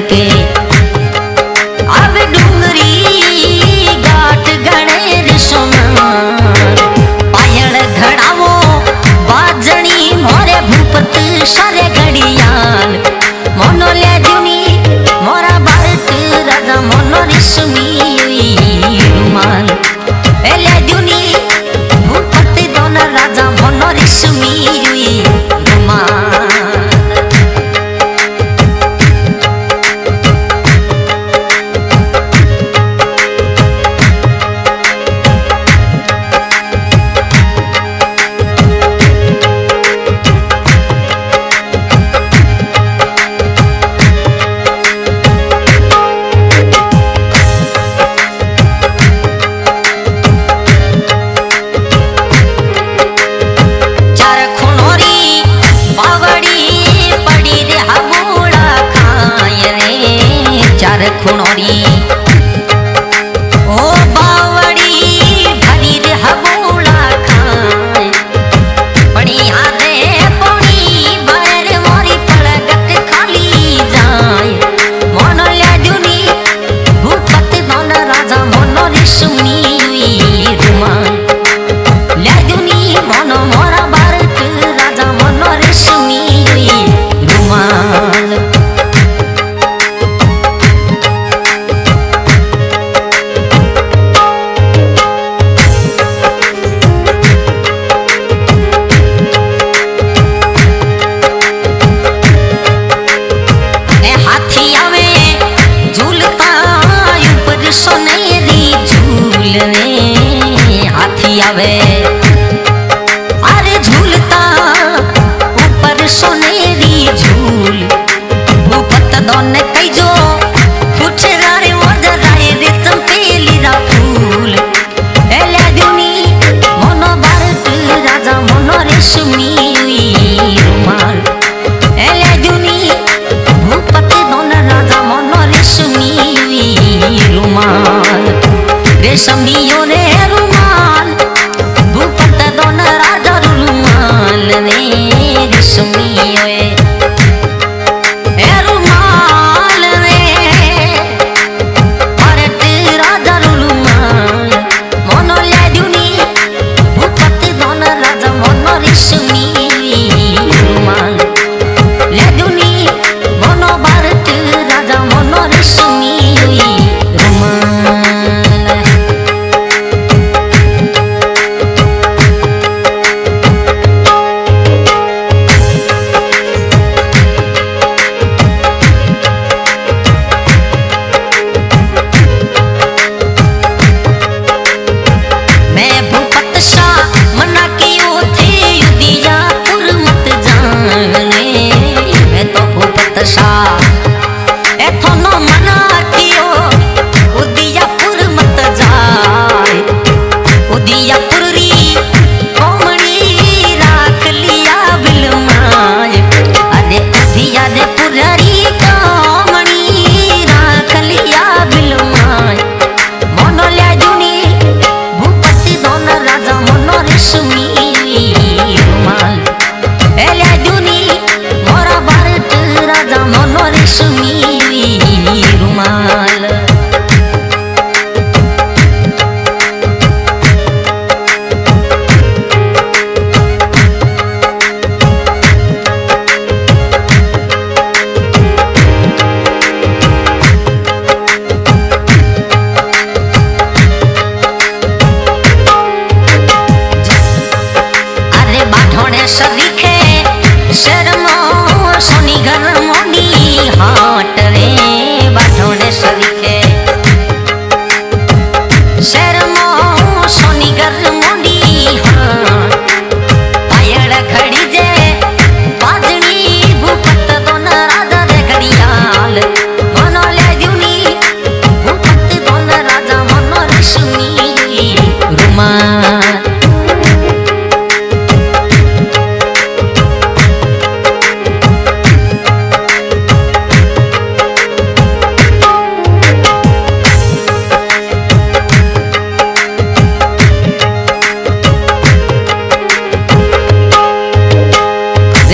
के body. Sombrillón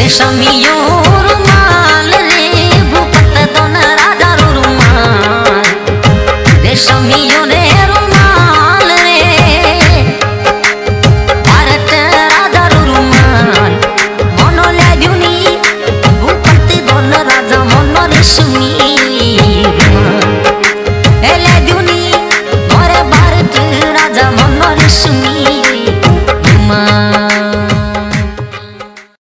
besan millón.